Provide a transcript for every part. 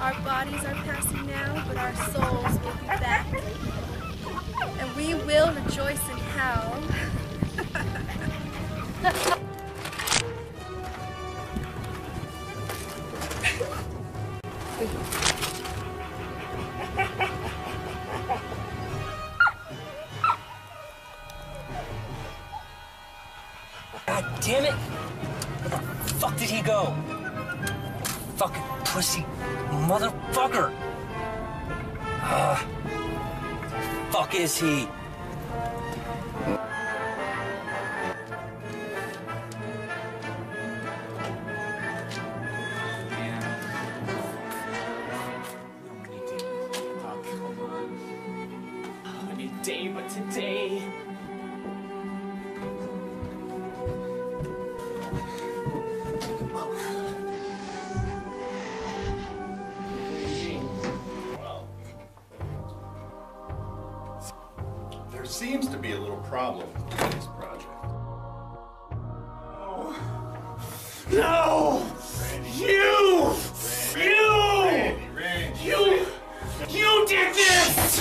Our bodies are passing now, but our souls will be back. And we will rejoice in hell. God damn it! Where the fuck did he go? Fucking pussy motherfucker! Ah. fuck is he? Day but today. Seems to be a little problem with this project. No! You! You! Randy, Randy. You! You did this!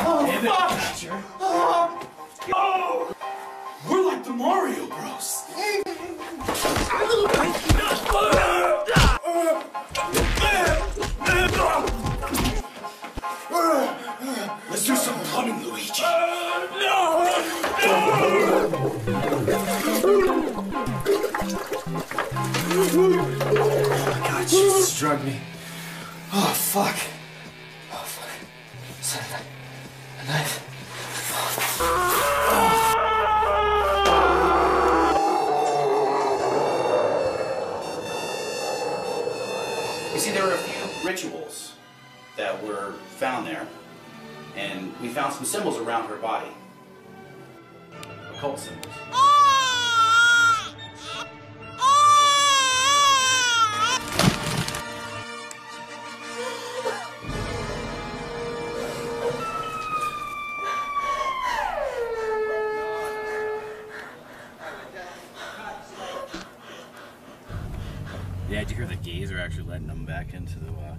Oh, fuck! Oh, oh! We're like the Mario Bros. God, Jesus me. Oh fuck. Oh fuck. Son of a- a knife. You see, there were a few rituals that were found there, and we found some symbols around her body. Occult symbols. Oh, Yeah, did you hear the gays are actually letting them back into the uh,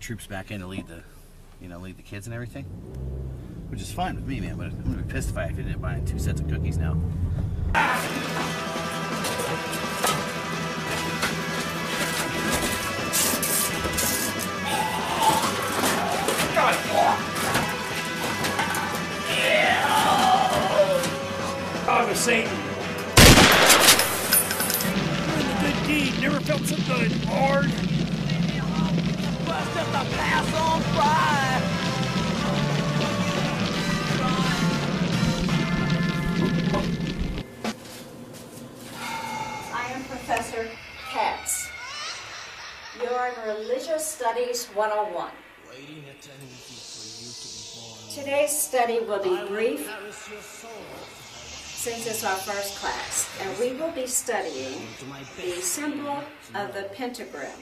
troops back in to lead the, you know, lead the kids and everything? Which is fine with me, man. But I'm gonna be pissed if I end up buying two sets of cookies now. Satan. Good. Never felt so good. Hard. I am Professor Katz. You're in Religious Studies 101. Today's study will be brief since it's our first class, and we will be studying the symbol of the pentagram.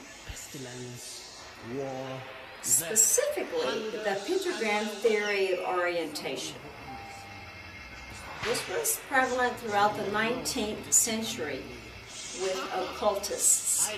Specifically, the pentagram theory orientation. This was prevalent throughout the 19th century with occultists.